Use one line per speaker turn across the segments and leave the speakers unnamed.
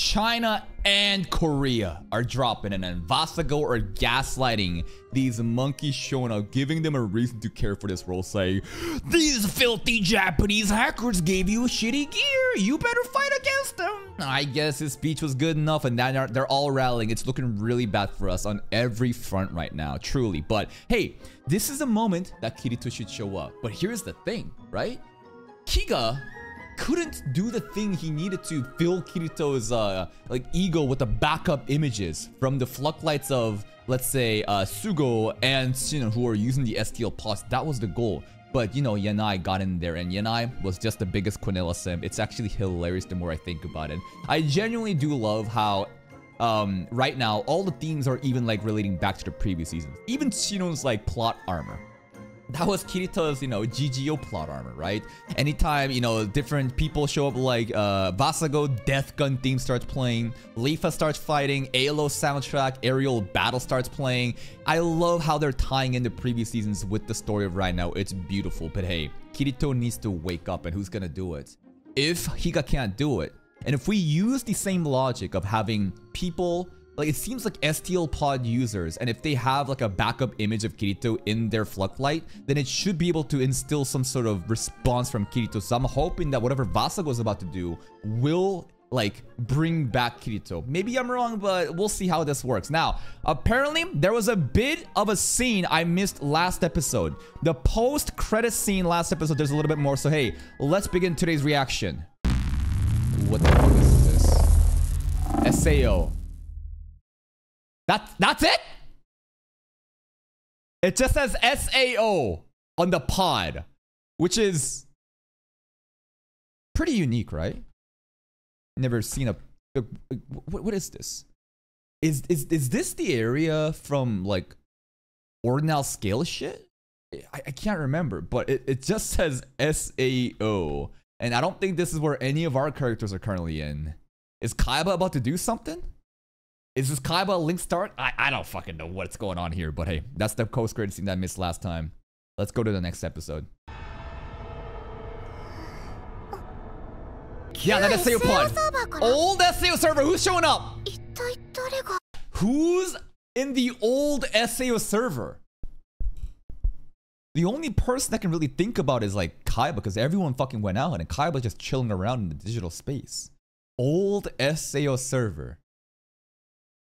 China and Korea are dropping and then Vasago are gaslighting these monkeys showing up, giving them a reason to care for this role, saying, These filthy Japanese hackers gave you shitty gear. You better fight against them. I guess his speech was good enough and now they're all rallying. It's looking really bad for us on every front right now, truly. But hey, this is a moment that Kirito should show up. But here's the thing, right? Higa couldn't do the thing he needed to fill Kirito's uh, like ego with the backup images from the Fluctlights of let's say uh, Sugu and Shinon who are using the STL Plus. That was the goal. But you know, Yanai got in there and Yanai was just the biggest Quinella sim. It's actually hilarious the more I think about it. I genuinely do love how um, right now all the themes are even like relating back to the previous seasons. Even Shinon's like plot armor that was Kirito's, you know, GGO plot armor, right? Anytime, you know, different people show up like uh, Vasago Death Gun theme starts playing, Leafa starts fighting, ALO soundtrack, aerial battle starts playing. I love how they're tying in the previous seasons with the story of right now. It's beautiful, but hey, Kirito needs to wake up and who's gonna do it? If Higa can't do it, and if we use the same logic of having people like it seems like STL pod users and if they have like a backup image of Kirito in their Fluctlight, then it should be able to instill some sort of response from Kirito. So I'm hoping that whatever Vasago is about to do will like bring back Kirito. Maybe I'm wrong, but we'll see how this works. Now, apparently there was a bit of a scene I missed last episode. The post-credit scene last episode, there's a little bit more. So hey, let's begin today's reaction. What the fuck is this? SAO. That's that's it? It just says SAO on the pod, which is pretty unique, right? Never seen a, a what, what is this? Is is is this the area from like ordinal scale shit? I, I can't remember, but it, it just says SAO. And I don't think this is where any of our characters are currently in. Is Kaiba about to do something? Is this Kaiba link start? I, I don't fucking know what's going on here, but hey, that's the post credit scene that I missed last time. Let's go to the next episode. Yeah, that SAO pod. Old SAO server, who's showing up? Who's in the old SAO server? The only person that can really think about is like Kaiba because everyone fucking went out and Kaiba just chilling around in the digital space. Old SAO server.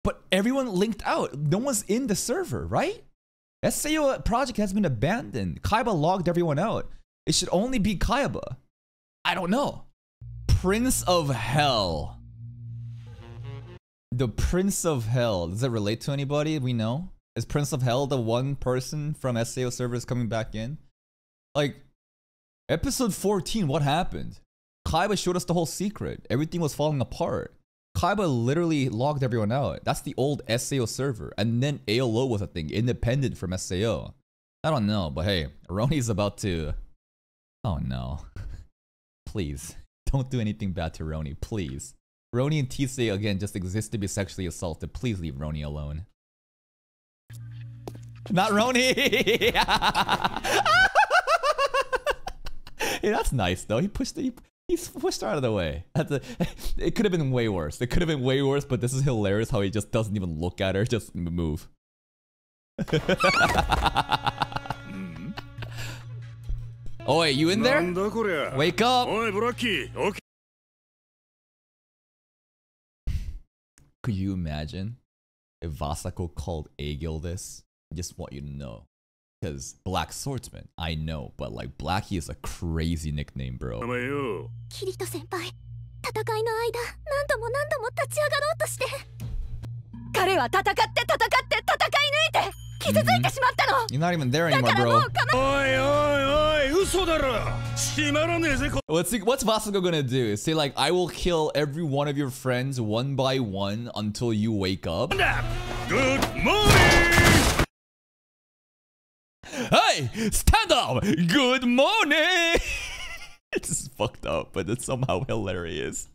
But everyone linked out. No one's in the server, right? SAO project has been abandoned. Kaiba logged everyone out. It should only be Kaiba. I don't know. Prince of Hell. The Prince of Hell. Does it relate to anybody we know? Is Prince of Hell the one person from SAO servers coming back in? Like, episode 14, what happened? Kaiba showed us the whole secret. Everything was falling apart. Kaiba literally logged everyone out. That's the old SAO server. And then ALO was a thing, independent from SAO. I don't know, but hey, Roni's about to... Oh no. please. Don't do anything bad to Roni, please. Roni and Tisei, again, just exist to be sexually assaulted. Please leave Roni alone. Not Roni! hey, that's nice, though. He pushed the... He, He's pushed her out of the way. it could have been way worse. It could have been way worse, but this is hilarious how he just doesn't even look at her, just move. oh wait, you in there? Wake up! Could you imagine if Vasago called Agil this? I just want you to know. Because Black Swordsman, I know, but like Blackie is a crazy nickname, bro. Kirito-senpai, 戦いの間、何度も何度も立ち上がろうとして。彼は戦って戦って戦い抜いて傷ついてしまったの、mm -hmm. You're not even there anymore, bro. おいおいおい、嘘だろ閉まらねえぜ What's, he, what's Vasago gonna do? Say like, I will kill every one of your friends one by one until you wake up? Good morning! Hey, stand up! Good morning! it's just fucked up, but it's somehow hilarious.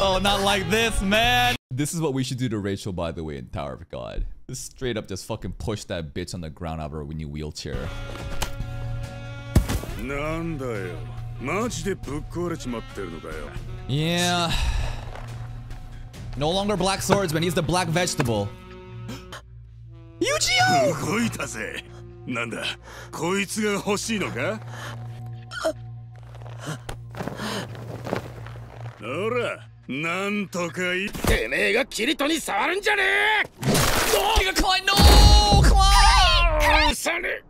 oh, not like this, man! This is what we should do to Rachel, by the way, in Tower of God. Just straight up just fucking push that bitch on the ground out of her new wheelchair. なんだよ。マジでぶっ壊れちまってるのかよ。 Yeah. No longer black swordsman, he's the black vegetable. Yuchio!
動いたぜなんだこいつが欲しいのかほらなんとかいてめえがキリトに触るんじゃね
Giga Klein, no! Klein!
えさね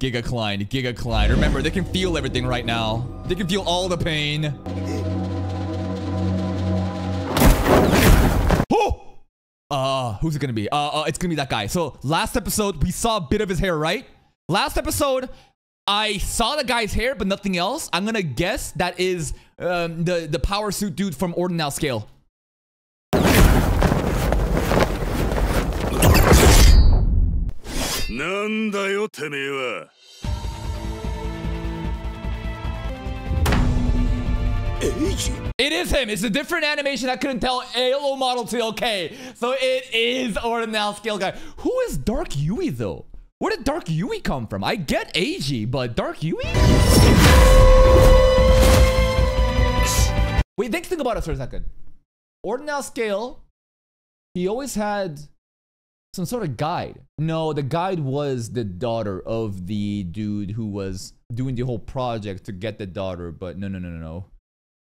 Giga Klein, Giga Klein. Remember, they can feel everything right now. They can feel all the pain. Oh! Uh, who's it gonna be? Uh, uh, it's gonna be that guy. So last episode, we saw a bit of his hair, right? Last episode, I saw the guy's hair, but nothing else. I'm gonna guess that is um, the the power suit dude from Ordinal Scale. It is him. It's a different animation. I couldn't tell Halo model to okay. So it is Ordinal Scale guy. Who is Dark Yui though? Where did Dark Yui come from? I get AG, but Dark Yui? Wait, think, think about it for a second. Ordinal Scale, he always had some sort of guide. No, the guide was the daughter of the dude who was doing the whole project to get the daughter, but no, no, no, no, no.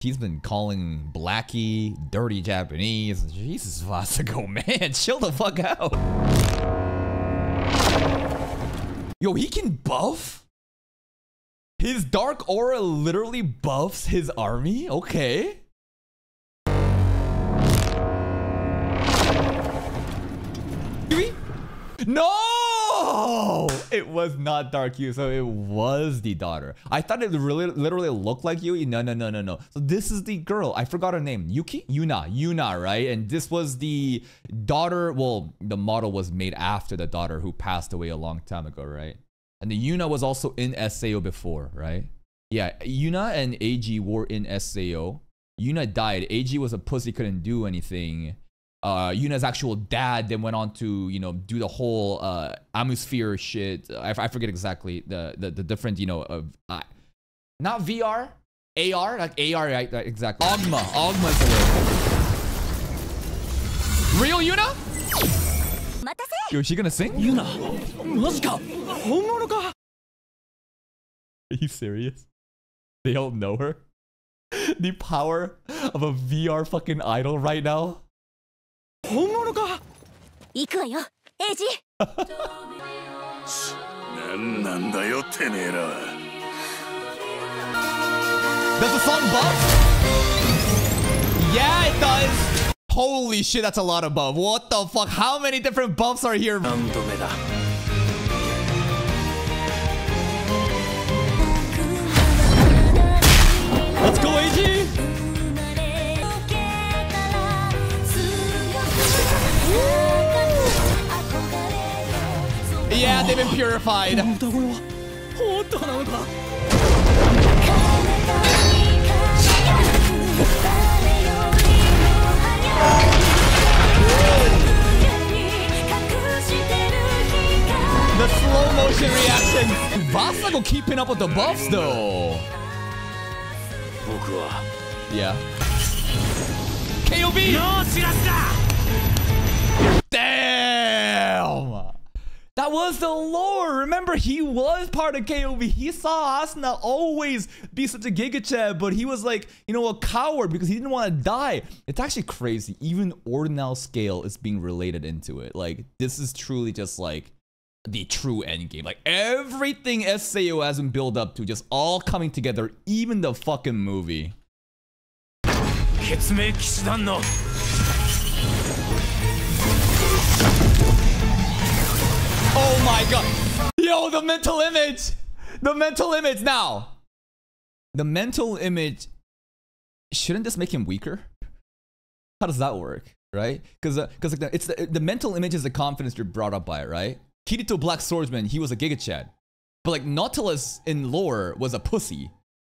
He's been calling Blackie dirty Japanese. Jesus, Vasago, man, chill the fuck out. Yo, he can buff? His dark aura literally buffs his army? Okay. Yui? No! It was not Dark Yui, so it was the daughter. I thought it really literally looked like Yui. No, no, no, no, no. So this is the girl. I forgot her name. Yuki? Yuna. Yuna, right? And this was the daughter. Well, the model was made after the daughter who passed away a long time ago, right? And the Yuna was also in SAO before, right? Yeah, Yuna and AG were in SAO. Yuna died. AG was a pussy, couldn't do anything uh, Yuna's actual dad then went on to you know do the whole uh, atmosphere shit. I, I forget exactly the, the, the different you know of uh, not VR, AR like AR right, right exactly. Augma, Augma is the word. Real Yuna? Yo, is she gonna sing?
Yuna,
Are you serious? They don't know her. the power of a VR fucking idol right now.
本物か
行くわよエイジ
なんなんだよてめえらは
Does the song buff? Yeah, it does. Holy shit, that's a lot of buff. What the fuck? How many different buffs are here?
何度目だ
yeah, they've been purified. The slow motion reaction. Vasago keeping up with the buffs though. Yeah. KOB! Damn! Was the lore. Remember, he was part of KOB. He saw Asuna always be such a gigachad, but he was like, you know, a coward because he didn't want to die. It's actually crazy. Even Ordinal Scale is being related into it. Like, this is truly just like the true end game. Like everything SAO has been built up to just all coming together, even the fucking movie. Oh my god. Yo, the mental image. The mental image now. The mental image. Shouldn't this make him weaker? How does that work, right? Because because uh, like the, it's the, the mental image is the confidence you're brought up by right? Kirito Black Swordsman, he was a Giga Chad, but like Nautilus in lore was a pussy.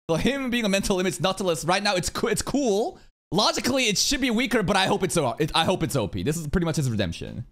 So him being a mental image, Nautilus right now it's co- it's cool. Logically, it should be weaker, but I hope it's O- it, I hope it's OP. This is pretty much his redemption.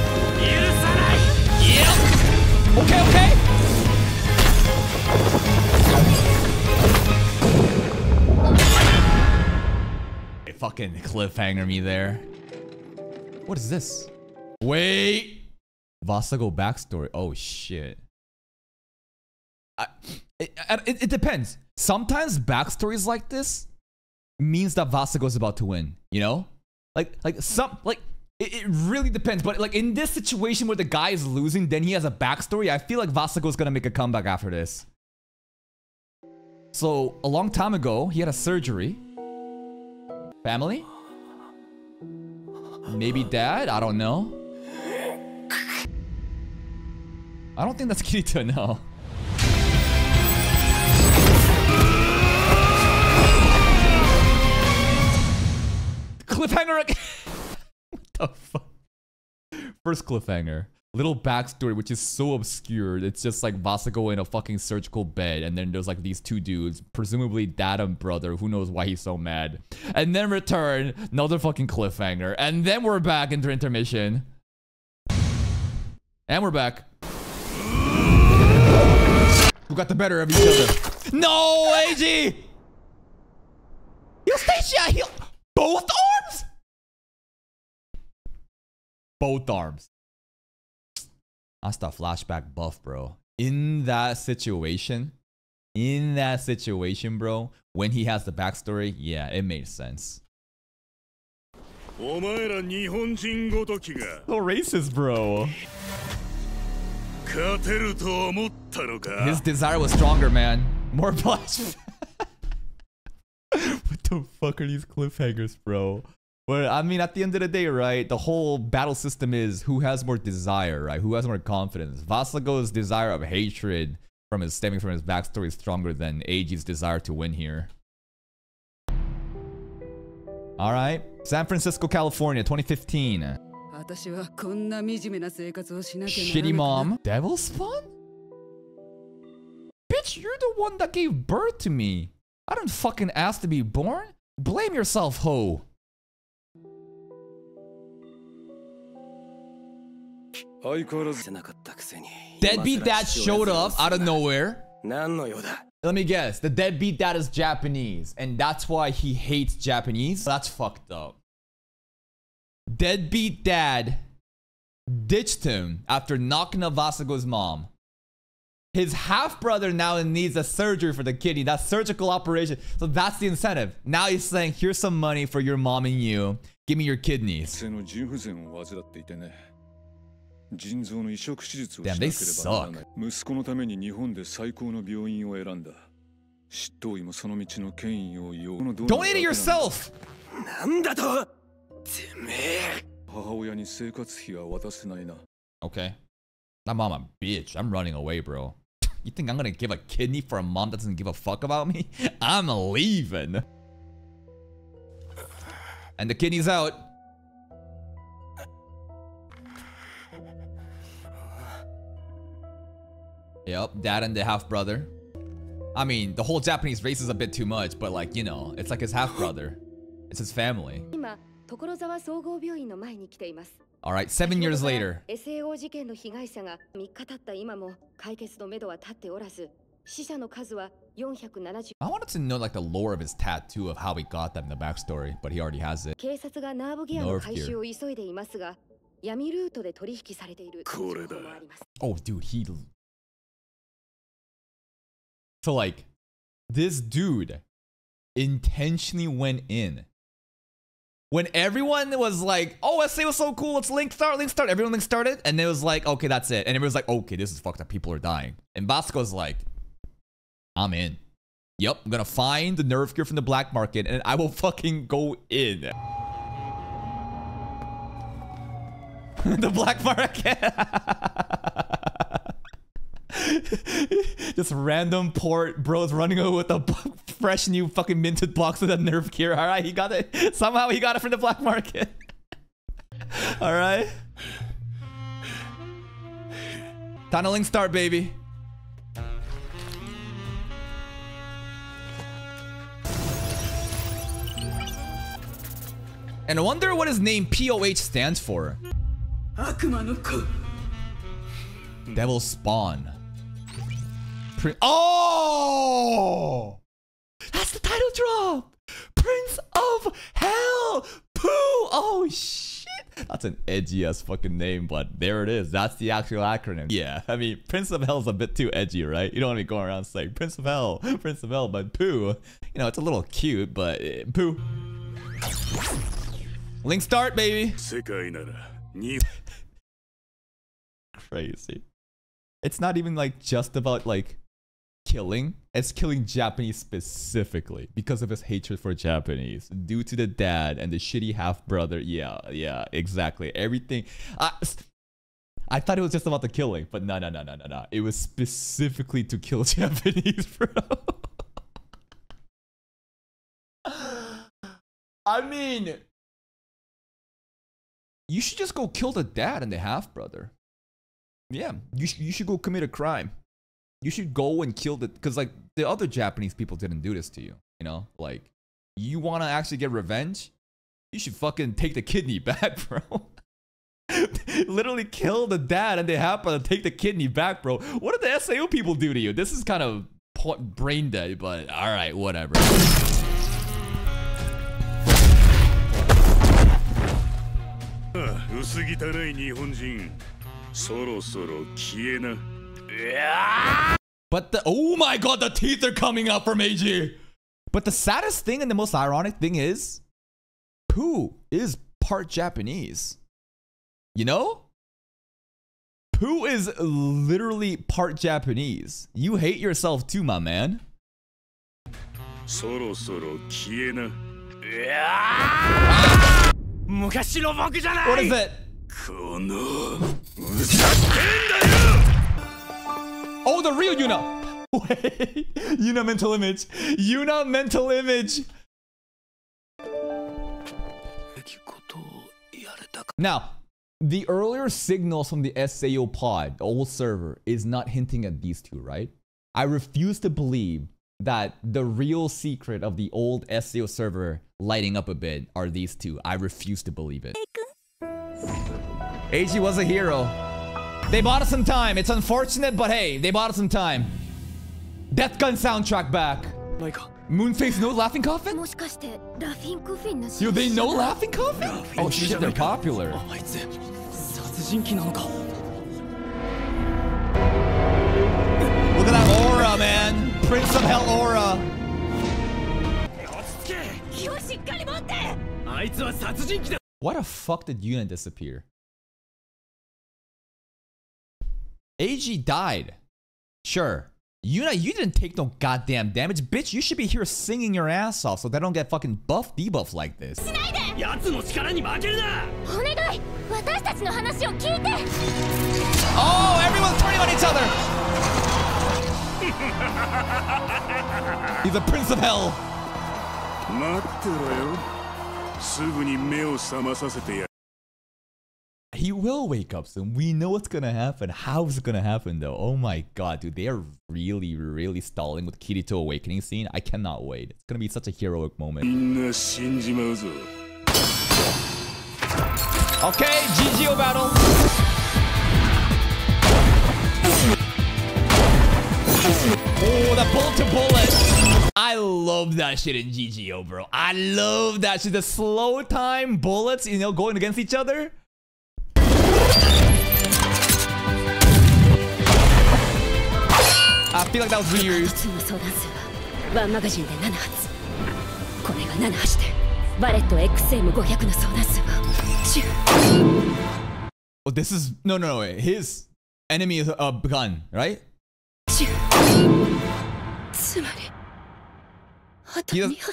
Okay, okay. Fucking cliffhanger me there. What is this? Wait. Vasago backstory. Oh shit. I, it, it, it depends. Sometimes backstories like this means that Vasago is about to win. You know, like like some like it, it really depends. But like in this situation where the guy is losing, then he has a backstory. I feel like Vasago is gonna make a comeback after this. So a long time ago, he had a surgery. Family? Maybe dad? I don't know. I don't think that's Kirito, no. Cliffhanger the fuck? First cliffhanger. Little backstory, which is so obscure. It's just like Vasago in a fucking surgical bed, and then there's like these two dudes, presumably dad and brother. Who knows why he's so mad? And then return, another fucking cliffhanger, and then we're back into intermission. And we're back. Who got the better of each other? No, AG! Eustacia, heal both arms? both arms. That's the flashback buff, bro. In that situation, in that situation, bro, when he has the backstory, yeah, it made sense. So racist, bro. His desire was stronger, man. More blush. what the fuck are these cliffhangers, bro? But I mean, at the end of the day, right, the whole battle system is who has more desire, right? Who has more confidence? Vasago's desire of hatred from his stemming from his backstory is stronger than AG's desire to win here. All right, San Francisco, California, 2015. Shitty mom. Devil spawn? Bitch, you're the one that gave birth to me. I didn't fucking ask to be born. Blame yourself,
hoe.
Deadbeat Dad showed up out of nowhere. Let me guess. The Deadbeat Dad is Japanese, and that's why he hates Japanese. That's fucked up. Deadbeat Dad ditched him after knocking up Vasago's mom. His half brother now needs a surgery for the kidney. That surgical operation. So that's the incentive. Now he's saying, here's some money for your mom and you. Give me your kidneys.
腎臓の移植手術をしなければならない息子のために日本で最高の病院を選んだ執刀医もその道の権威を要
Donate it yourself.
なんだとてめえ
母親に生活費は渡せないな
Okay. That mom a bitch. I'm running away, bro. You think I'm gonna give a kidney for a mom that doesn't give a fuck about me? I'm leaving. And the kidney's out. Yep, dad and the half brother. I mean, the whole Japanese race is a bit too much, but like, you know, it's like his half brother. It's his family.
今所沢総合病院の前に来ています
Alright, seven years later.
SAO 事件の被害者が3日経った今も解決のめどは立っておらず死者の数は470
I wanted to know like the lore of his tattoo of how he got that in the backstory, but he already has it.
警察がナーブギアの回収を急いでいますが闇ルートで取引されている
これだ
情報もあります
Oh, dude, he. so like, this dude intentionally went in. When everyone was like, oh, SA was so cool, let's link start, link start. Everyone link started, and it was like, okay, that's it. And everyone's like, okay, this is fucked up. People are dying. And Bosco's like, I'm in. Yep, I'm gonna find the nerve gear from the black market and I will fucking go in. the black market. Just random port bros running over with a fresh new fucking minted box of that nerf gear. All right, he got it. Somehow he got it from the black market. All right. Tunneling start, baby. And I wonder what his name POH stands for. Devil Spawn. Oh! That's the title drop! Prince of Hell! Pooh! Oh, shit! That's an edgy ass fucking name, but there it is. That's the actual acronym. Yeah, I mean, Prince of Hell's a bit too edgy, right? You don't want to be going around saying Prince of Hell, Prince of Hell, but Pooh, you know, it's a little cute, but uh, Pooh. Link start, baby. Crazy. It's not even like just about like killing. It's killing Japanese specifically because of his hatred for Japanese due to the dad and the shitty half brother. Yeah, yeah, exactly. Everything. I, I thought it was just about the killing, but no, no, no, no, no, no. It was specifically to kill Japanese, bro. I mean, you should just go kill the dad and the half brother. Yeah, you sh- you should go commit a crime. You should go and kill the because like the other Japanese people didn't do this to you. You know, like you want to actually get revenge. You should fucking take the kidney back, bro. Literally kill the dad and they half to take the kidney back, bro. What did the SAO people do to you? This is kind of brain dead, but all right, whatever.
薄
but the oh my god, the teeth are coming out from AG. But the saddest thing and the most ironic thing is, Pooh is part Japanese. You know? Pooh is literally part Japanese. You hate yourself too, my man.
Soro soro kiena.
What is it?
この
Oh, the real Yuna. Wait, Yuna mental image. Yuna mental image. Now, the earlier signals from the SAO pod, the old server, is not hinting at these two, right? I refuse to believe that the real secret of the old SAO server lighting up a bit are these two. I refuse to believe it. AG was a hero. They bought us some time. It's unfortunate, but hey, they bought us some time. Death Gun soundtrack back. Like Moonface, no Laughing Coffin? Yo, they know Laughing Coffin? Oh shit, they're popular. Look at that aura, man. Prince of Hell aura. What the fuck did Yuna disappear? AG died. Sure. Yuna, you didn't take no goddamn damage. Bitch, you should be here singing your ass off so they don't get fucking buff debuff like this.
奴の力に負けるな
お願い私たちの話を聞いて
Oh, everyone's turning on each other. He's a prince of hell.
待ってろよすぐに目を覚まさせてやる
he will wake up soon. We know what's gonna happen. How's it gonna happen though? Oh my god, dude, they are really, really stalling with Kirito awakening scene. I cannot wait. It's gonna be such a heroic moment. Okay, GGO battle. Oh, the bullet to bullet. I love that shit in GGO, bro. I love that shit. The slow time bullets, you know, going against each other. I feel like that was weird.
普通の相談するわ ワンマガジンで7発これが7発でバレット XM500 の相談数は10
Oh, this is no, no, no. Wait. His enemy is a gun, right?
10つまりあと
いや
2発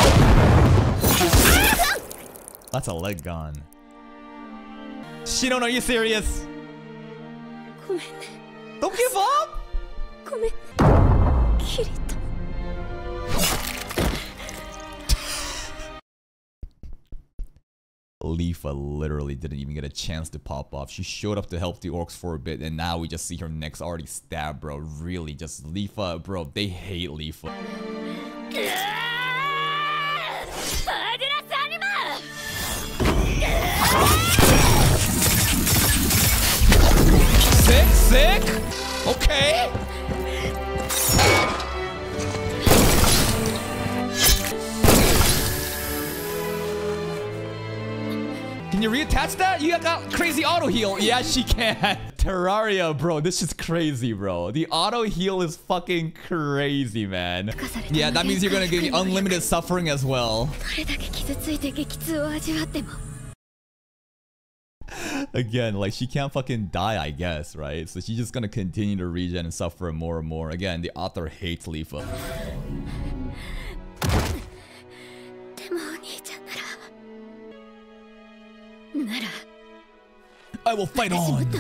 That's a leg gun. Shinon, are you serious? Don't give up! Leafa literally didn't even get a chance to pop off. She showed up to help the orcs for a bit, and now we just see her next already stabbed, bro. Really, just Leafa, bro. They hate Leafa. Sick. Okay. Can you reattach that? You got crazy auto heal. Yeah, she can. Terraria, bro. This is crazy, bro. The auto heal is fucking crazy, man. Yeah, that means you're gonna get unlimited suffering as well. Again, like she can't fucking die, I guess, right? So she's just gonna continue to regen and suffer more and more. Again, the author hates Leafa. I will fight on!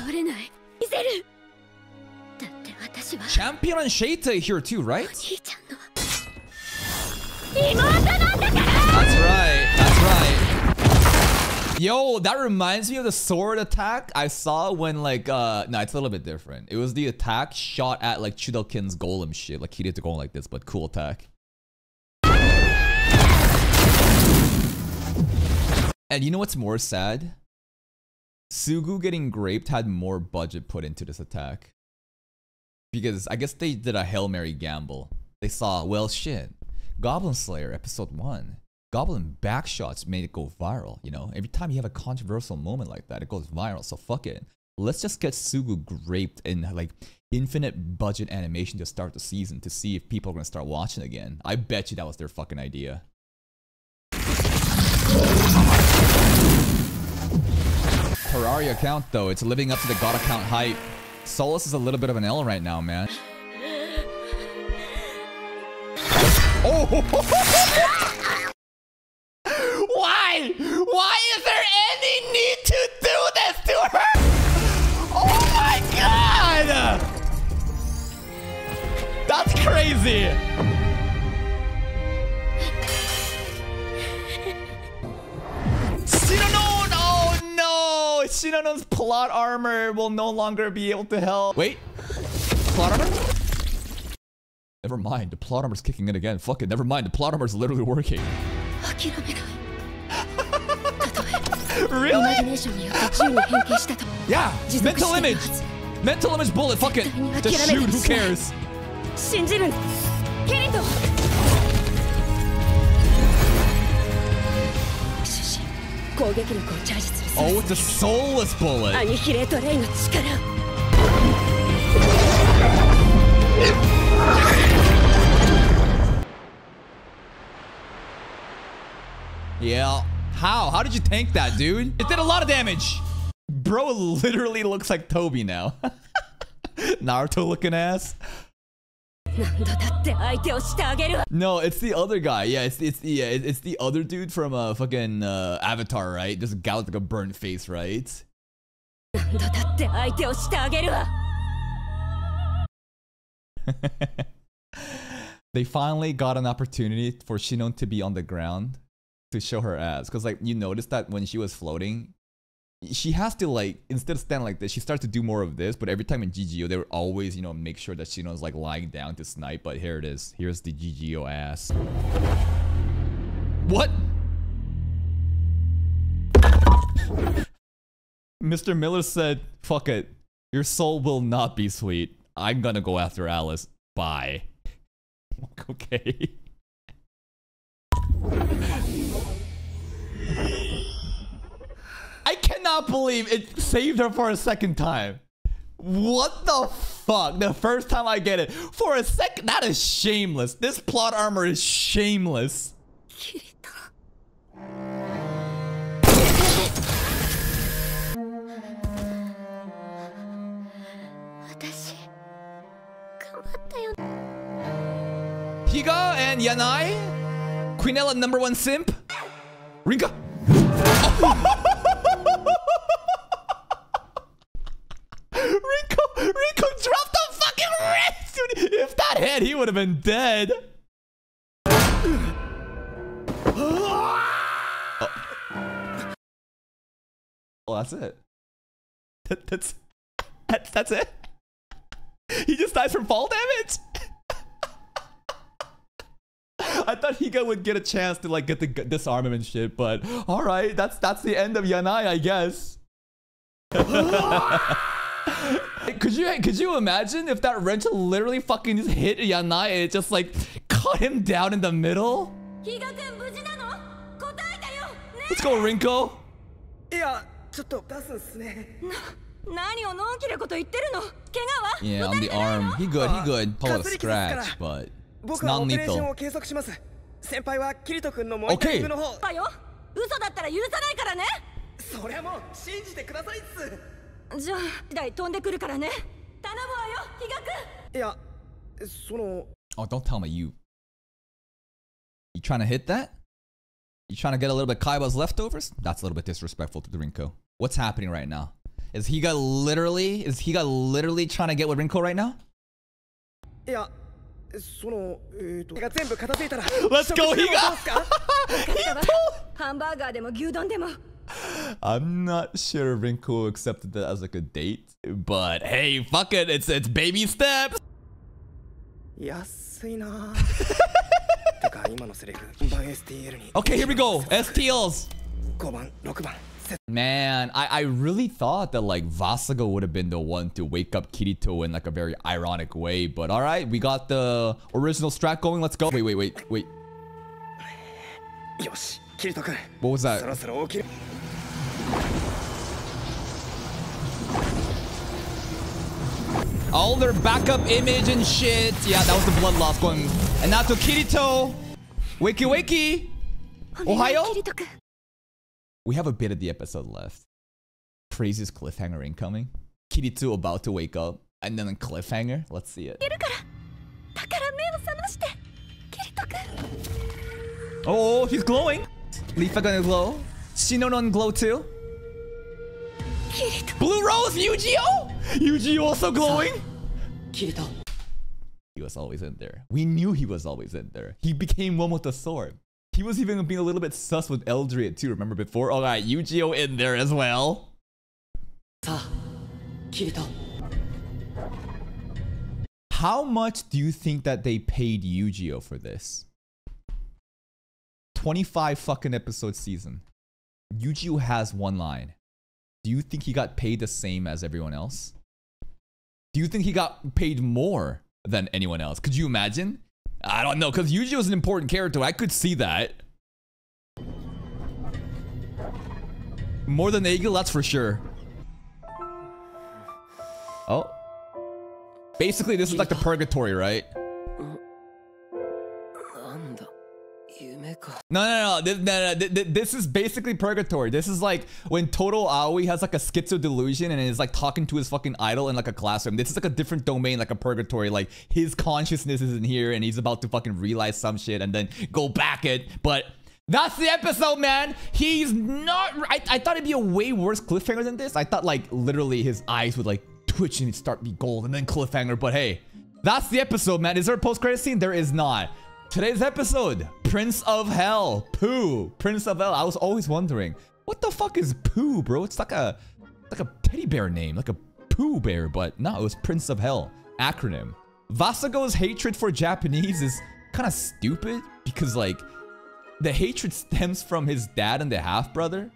Champion and Shaita here too, right? Yo, that reminds me of the sword attack I saw when like uh no, it's a little bit different. It was the attack shot at like Chudelkin's golem shit. Like he did the golem like this, but cool attack. And you know what's more sad? Sugu getting graped had more budget put into this attack. Because I guess they did a Hail Mary gamble. They saw, well shit, Goblin Slayer episode 1. Goblin backshots made it go viral, you know? Every time you have a controversial moment like that, it goes viral. So fuck it. Let's just get Sugu graped in like infinite budget animation to start the season to see if people are gonna start watching again. I bet you that was their fucking idea. Terraria account though, it's living up to the god account hype. Solus is a little bit of an L right now, man. Oh! to her? Oh my god! That's crazy! Shinonon! Oh no! Shinonon's plot armor will no longer be able to help. Wait. Plot armor? Never mind, the plot armor's kicking in again. Fuck it, never mind, the plot armor's literally working really? yeah, mental image. Mental image bullet, fuck it. Just shoot, who cares? Oh, it's a soulless bullet. Yeah. How? How did you tank that, dude? It did a lot of damage. Bro literally looks like Tobi now. Naruto looking ass. No, it's the other guy. Yeah, it's it's yeah, it's the other dude from uh fucking uh, Avatar, right? This guy with like a burnt face, right? they finally got an opportunity for Shinon to be on the ground to show her ass. Because, like, you noticed that when she was floating, she has to, like, instead of standing like this, she starts to do more of this. But every time in GGO, they would always, you know, make sure that she knows like, lying down to snipe. But here it is. Here's the GGO ass. What? Mr. Miller said, fuck it. Your soul will not be sweet. I'm gonna go after Alice. Bye. Okay. believe it saved her for a second time. What the fuck? The first time I get it. For a second, that is shameless. This plot armor is shameless. Higa and Yanai? Quinella number one simp? Rinko? Oh. hit, he would have been dead. Oh, that's it. That, that's, that's that's it. He just dies from fall damage. I thought Higa would get a chance to like get the g- disarmament shit, but all right, that's that's the end of Yanai, I guess. could you could you imagine if that wrench literally fucking just hit Yanai and it just like cut him down in the middle?
比嘉君無事なの答えてよね
Let's go, Rinko.
いやちょっと出すんすね
何をのんきなこと言ってるの怪我は
Yeah,
打
on
たれ
the
てないの
arm. He good, he good. Pull a
かすり傷ですから
scratch, but it's
僕はオペレーション
non-lethal.
を継続します先輩はキリト君のモニタリングの方
だよ嘘だったら許さないからね
そりゃもう信じてくださいっす
じゃあ台飛んでくるからね頼むわよ比嘉君
いやその
Oh, don't tell me you. You trying to hit that? You trying to get a little bit Kaiba's leftovers? That's a little bit disrespectful to the Rinko. What's happening right now? Is he got literally? Is he got literally trying to get with Rinko right now?
いやそのえっ、とが全部片付いたら
Let's go,
食事でも
Higa!
どうすか
ハンバーガーでも牛丼でも
I'm not sure if Rinko accepted that as like a date, but hey, fuck it, it's it's baby steps. okay, here we go. STLs. Man, I, I really thought that like Vasago would have been the one to wake up Kirito in like a very ironic way, but all right, we got the original strat going. Let's go. Wait, wait, wait, wait.
Kirito
what was that? All their backup image and shit. Yeah, that was the blood loss going. And now to Kirito. Wakey wakey. Ohio? We have a bit of the episode left. Craziest cliffhanger incoming. Kirito about to wake up. And then a cliffhanger. Let's see it. Oh, he's glowing. Leafa gonna glow. Shinonon glow too. Blue Rose, Eugeo! Also glowing.
Kirito.
He was always in there. We knew he was always in there. He became one with the sword. He was even being a little bit sus with Eldria too, remember before? Alright, Eugeo in there as well. How much do you think that they paid Eugeo for this? 25 fucking episode season. Eugeo has one line. Do you think he got paid the same as everyone else? Do you think he got paid more than anyone else? Could you imagine? I don't know, because Eugeo is an important character. I could see that. More than Eagle, that's for sure. Oh. Basically, this is like the purgatory, right?
夢か
No, no, no. This, no, no. th- th- This is basically purgatory. This is like when Todo Aoi has like a schizo delusion and is like talking to his fucking idol in like a classroom. This is like a different domain, like a purgatory. Like his consciousness is in here and he's about to fucking realize some shit and then go back it. But that's the episode, man. He's not. I, I thought it'd be a way worse cliffhanger than this. I thought like literally his eyes would like twitch and start be gold and then cliffhanger. But hey, that's the episode, man. Is there a post credit scene? There is not. Today's episode, Prince of Hell, Pooh, Prince of Hell. I was always wondering, what the fuck is Pooh, bro? It's like a, like a teddy bear name, like a Pooh bear, but no, it was Prince of Hell, acronym. Vasago's hatred for Japanese is kind of stupid because like, the hatred stems from his dad and the half brother.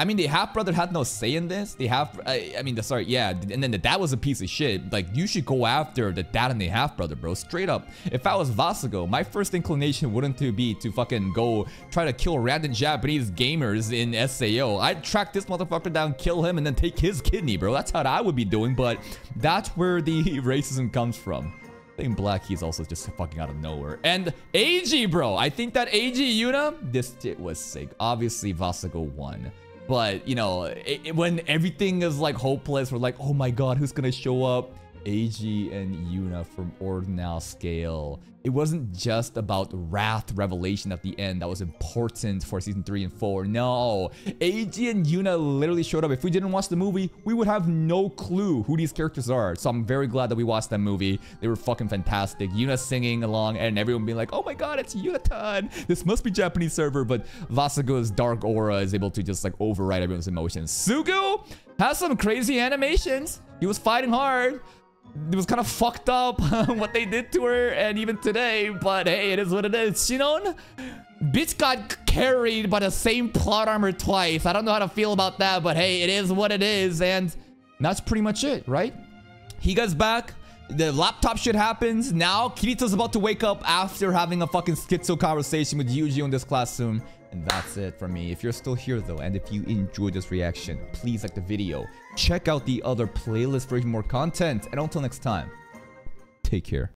I mean, the half brother had no say in this. The half, I, I mean, the sorry, yeah, and then the dad was a piece of shit. Like, you should go after the dad and the half brother, bro. Straight up. If I was Vasago, my first inclination wouldn't be to fucking go try to kill random Japanese gamers in SAO. I'd track this motherfucker down, kill him, and then take his kidney, bro. That's how I would be doing. But that's where the racism comes from. I think Black Key's also just fucking out of nowhere. And AG, bro. I think that AG Yuna, this shit was sick. Obviously, Vasago won. But, you know, it, it, when everything is like hopeless, we're like, oh my god, who's gonna show up? AG and Yuna from Ordinal Scale. It wasn't just about Wrath Revelation at the end that was important for season 3 and 4. No, AG and Yuna literally showed up. If we didn't watch the movie, we would have no clue who these characters are. So I'm very glad that we watched that movie. They were fucking fantastic. Yuna singing along and everyone being like, oh my god, it's Yuna-tan. This must be Japanese server. But Vasago's dark aura is able to just like override everyone's emotions. Sugu has some crazy animations. He was fighting hard it was kind of fucked up what they did to her and even today but hey it is what it is Sinon bitch got carried by the same plot armor twice. I don't know how to feel about that but hey it is what it is and that's pretty much it right? He gets back the laptop shit happens. Now Kirito's about to wake up after having a fucking schizo conversation with Eugeo in this classroom. And that's it for me. If you're still here though, and if you enjoyed this reaction, please like the video. Check out the other playlist for even more content. And until next time, take care.